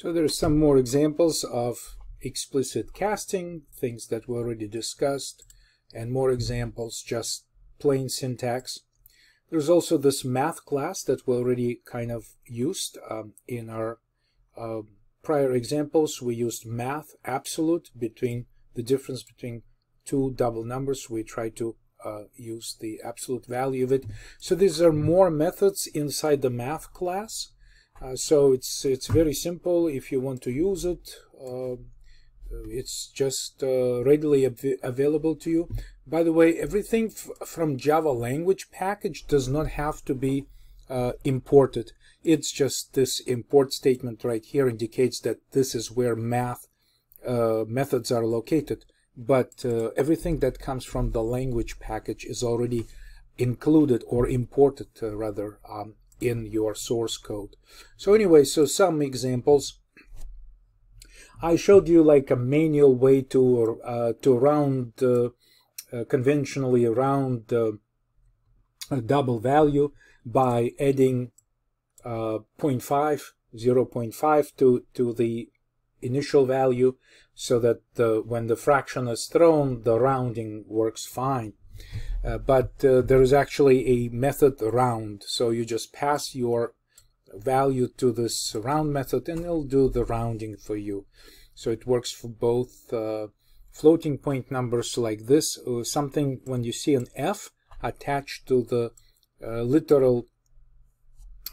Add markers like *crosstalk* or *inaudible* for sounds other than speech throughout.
So there's some more examples of explicit casting, things that we already discussed, and more examples, just plain syntax. There's also this math class that we already kind of used um, in our uh, prior examples. We used math absolute between the difference between two double numbers. We try to uh, use the absolute value of it. So these are more methods inside the math class. Uh, so it's it's very simple if you want to use it. Uh, it's just uh, readily av available to you. By the way, everything from Java language package does not have to be uh, imported. It's just this import statement right here indicates that this is where math methods are located. But everything that comes from the language package is already included or imported uh, rather um, in your source code. So anyway, so some examples. I showed you like a manual way to uh, to round uh, uh, conventionally around a double value by adding uh, 0.5, 0.5 to, to the initial value so that when the fraction is thrown, the rounding works fine. Uh, but uh, there is actually a method round. So you just pass your value to this round method and it'll do the rounding for you. So it works for both uh, floating point numbers like this, uh, something when you see an F attached to the uh, literal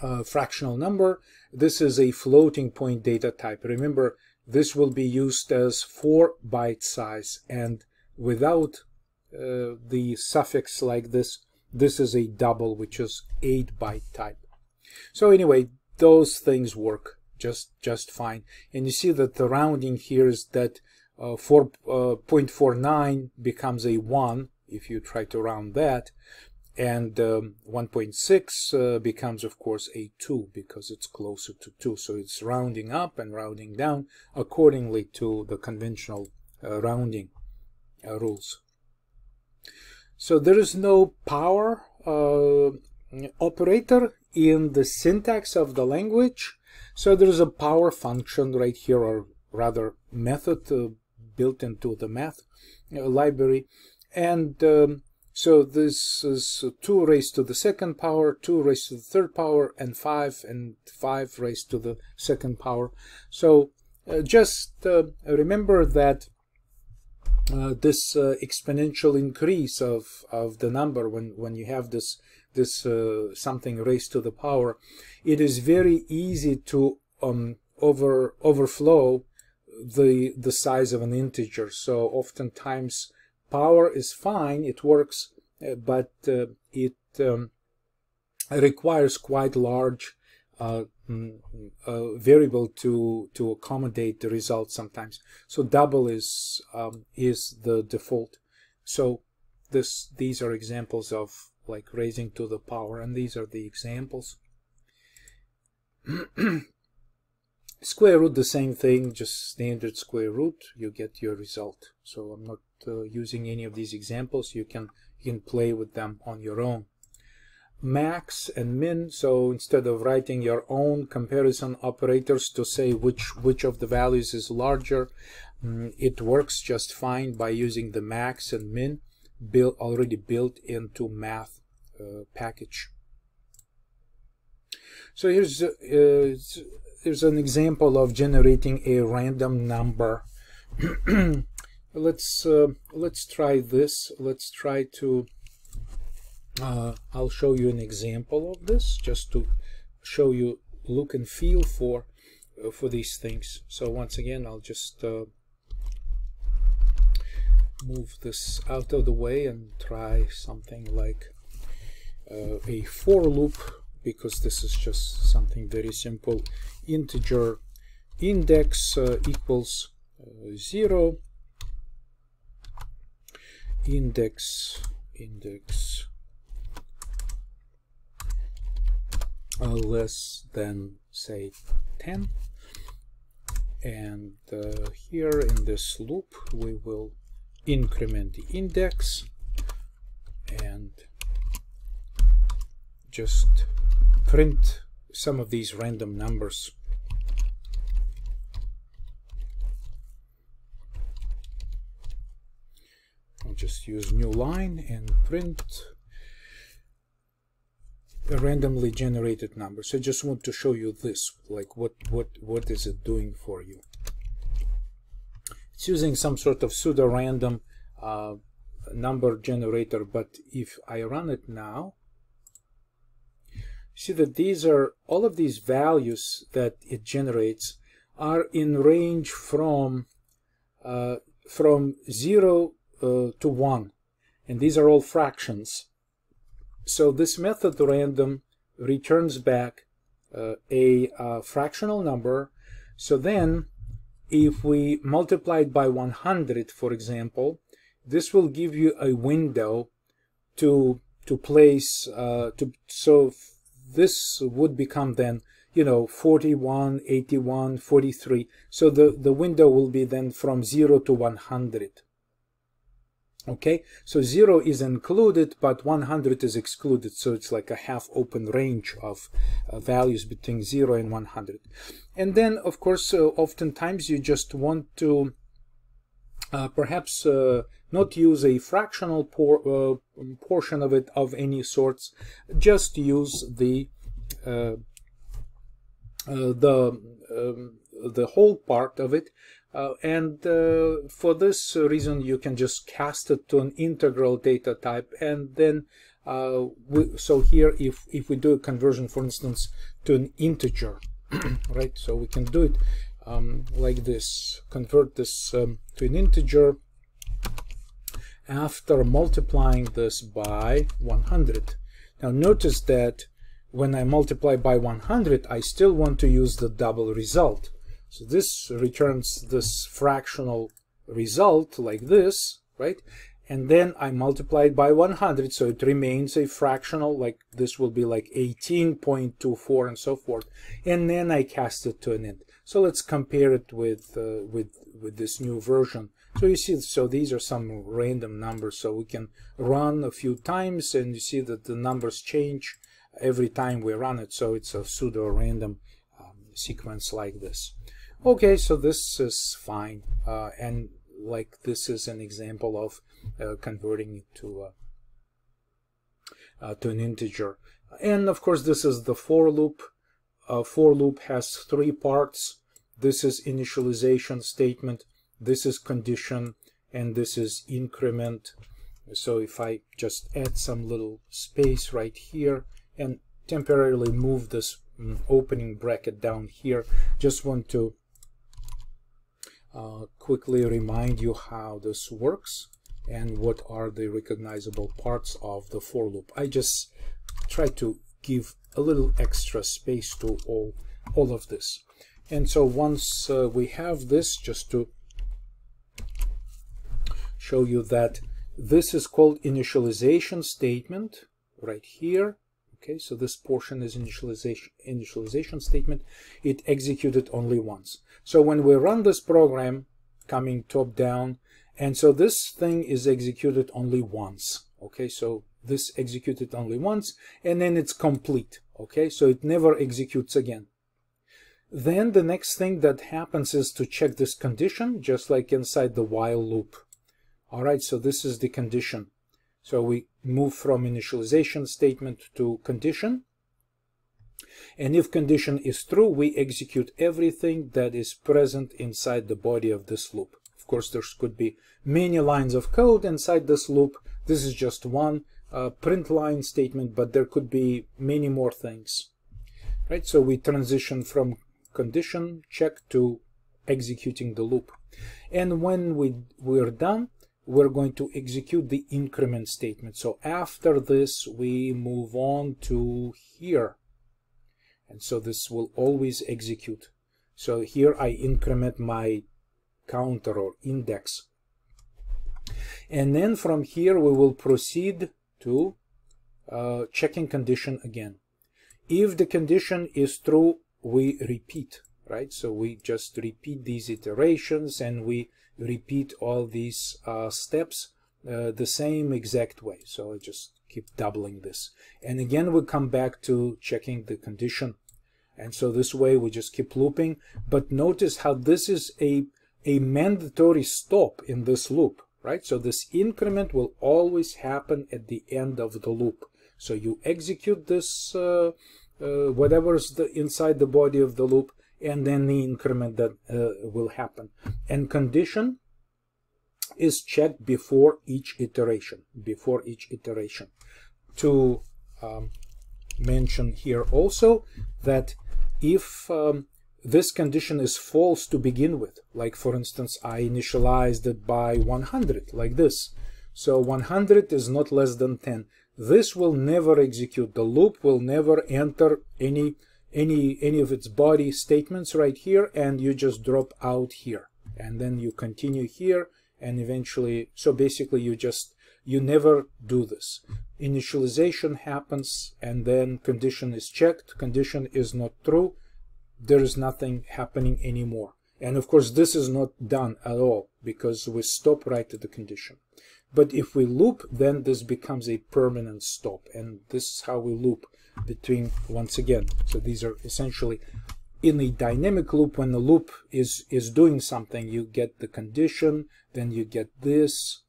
uh, fractional number, this is a floating point data type. Remember, this will be used as 4 byte size and without uh, the suffix like this, this is a double, which is 8 byte type. So anyway, those things work just just fine. And you see that the rounding here is that uh, 4.49 uh, becomes a 1 if you try to round that. And um, 1.6 uh, becomes, of course, a 2 because it's closer to 2. So it's rounding up and rounding down accordingly to the conventional rounding rules. So there is no power uh, operator in the syntax of the language. So there is a power function right here, or rather method uh, built into the math uh, library. And um, so this is 2 raised to the second power, 2 raised to the third power, and 5, and 5 raised to the second power. So uh, just uh, remember that uh, this uh, exponential increase of of the number when when you have this this uh, something raised to the power it is very easy to um, over overflow the the size of an integer. So oftentimes power is fine it works uh, but uh, it um, requires quite large uh, mm, uh, variable to to accommodate the result sometimes. So double is um, is the default. So this these are examples of like raising to the power, and these are the examples. *clears throat* square root the same thing, just standard square root. You get your result. So I'm not uh, using any of these examples. You can you can play with them on your own max and min so instead of writing your own comparison operators to say which which of the values is larger mm, it works just fine by using the max and min built already built into math uh, package. So here's uh, here's an example of generating a random number. *clears throat* Let's uh, let's try this. Let's try to uh, I'll show you an example of this just to show you look and feel for uh, for these things. So once again I'll just uh, move this out of the way and try something like uh, a for loop because this is just something very simple. Integer index uh, equals uh, 0 index index uh, less than say 10 and uh, here in this loop we will increment the index and just print some of these random numbers. I'll just use new line and print a randomly generated number. So I just want to show you this, like what, what, what is it doing for you. It's using some sort of pseudo-random uh, number generator, but if I run it now, see that these are, all of these values that it generates are in range from uh, from 0 uh, to 1 and these are all fractions so this method random returns back uh, a uh, fractional number. So then if we multiply it by 100 for example this will give you a window to to place uh, to so this would become then you know 41 81 43 so the the window will be then from 0 to 100 okay? So 0 is included but 100 is excluded. So it's like a half open range of uh, values between 0 and 100 and then of course uh, oftentimes you just want to uh, perhaps uh, not use a fractional por uh, portion of it of any sorts. Just use the uh, the um, the whole part of it uh, and uh, for this reason you can just cast it to an integral data type and then uh, we, so here if if we do a conversion for instance to an integer *clears throat* right so we can do it um, like this convert this um, to an integer after multiplying this by 100 now notice that when I multiply by 100, I still want to use the double result. So this returns this fractional result like this, right? And then I multiply it by 100, so it remains a fractional, like this will be like 18.24 and so forth. And then I cast it to an int. So let's compare it with, uh, with, with this new version. So you see, so these are some random numbers, so we can run a few times and you see that the numbers change every time we run it so it's a pseudo random um, sequence like this okay so this is fine uh, and like this is an example of uh, converting it to uh, uh to an integer. And of course this is the for loop. Uh, for loop has three parts. This is initialization statement this is condition and this is increment. So if I just add some little space right here and temporarily move this mm, opening bracket down here just want to uh, quickly remind you how this works and what are the recognizable parts of the for loop. I just try to give a little extra space to all all of this. And so once uh, we have this just to show you that this is called initialization statement right here Okay, so this portion is initialization, initialization statement. It executed only once. So when we run this program, coming top down, and so this thing is executed only once. Okay, so this executed only once, and then it's complete. Okay, so it never executes again. Then the next thing that happens is to check this condition, just like inside the while loop. All right, so this is the condition. So we move from initialization statement to condition. And if condition is true, we execute everything that is present inside the body of this loop. Of course, there could be many lines of code inside this loop. This is just one uh, print line statement, but there could be many more things. Right, so we transition from condition check to executing the loop. And when we, we're done, we're going to execute the increment statement. So after this, we move on to here. And so this will always execute. So here I increment my counter or index. And then from here, we will proceed to uh, checking condition again. If the condition is true, we repeat, right? So we just repeat these iterations and we repeat all these uh, steps uh, the same exact way. So I just keep doubling this. And again, we come back to checking the condition. And so this way we just keep looping. But notice how this is a, a mandatory stop in this loop, right? So this increment will always happen at the end of the loop. So you execute this, uh, uh, whatever's the, inside the body of the loop, and then the increment that uh, will happen. And condition is checked before each iteration, before each iteration. To um, mention here also that if um, this condition is false to begin with, like for instance, I initialized it by 100, like this. So 100 is not less than 10. This will never execute. The loop will never enter any any any of its body statements right here, and you just drop out here, and then you continue here, and eventually. So basically, you just you never do this. Initialization happens, and then condition is checked. Condition is not true there is nothing happening anymore. And of course, this is not done at all because we stop right at the condition. But if we loop, then this becomes a permanent stop. And this is how we loop between, once again. So these are essentially in a dynamic loop, when the loop is, is doing something, you get the condition, then you get this,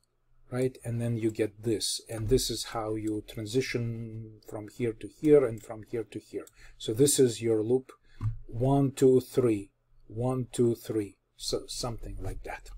right? And then you get this. And this is how you transition from here to here and from here to here. So this is your loop one, two, three, one, two, three, so something like that.